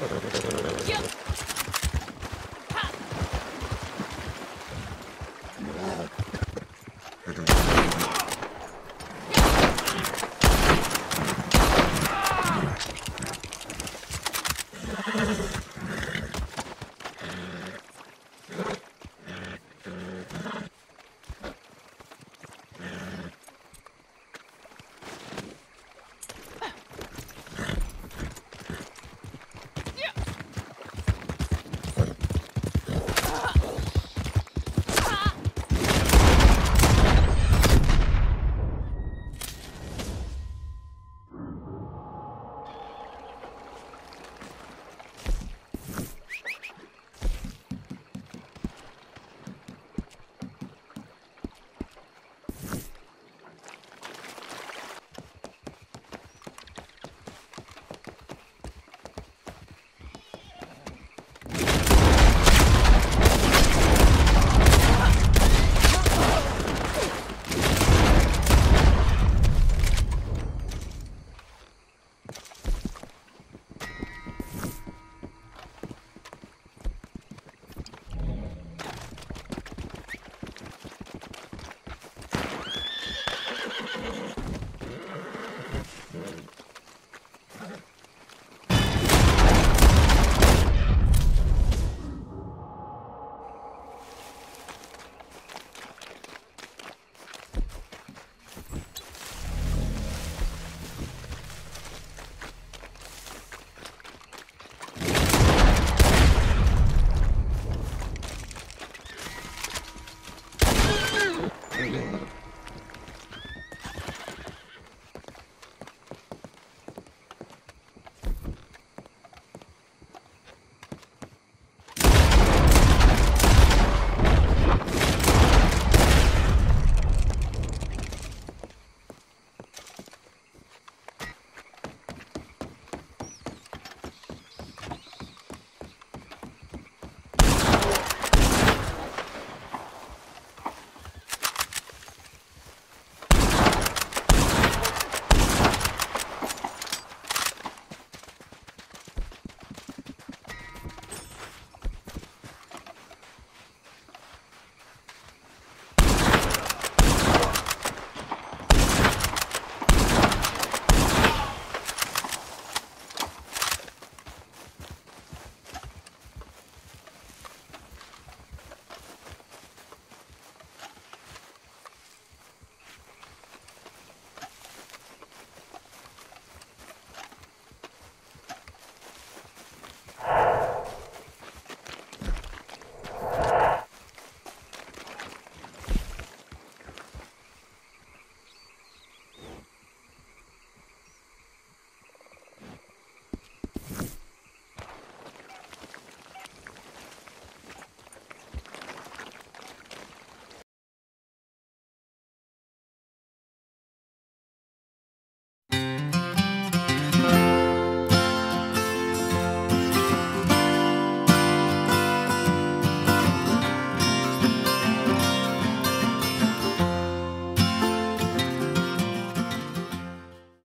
よ っ